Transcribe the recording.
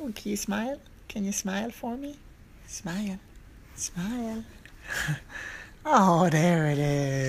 Can you smile? Can you smile for me? Smile. Smile. oh, there it is.